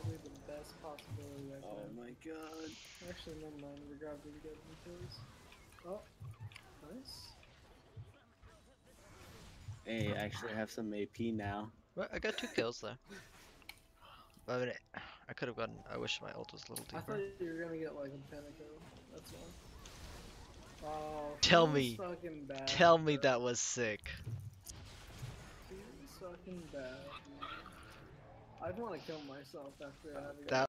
probably the best possibility right Oh now. my god. Actually, never mind. We grabbed it again because. Oh, nice. Hey, I actually have some AP now. Well, I got two kills though. I mean, I could have gotten. I wish my ult was a little deeper. I deeper. thought you were gonna get like a Panico. That's why. Oh, Tell me. fucking bad, Tell me that was sick. He was fucking bad. I'd want to kill myself after uh, having That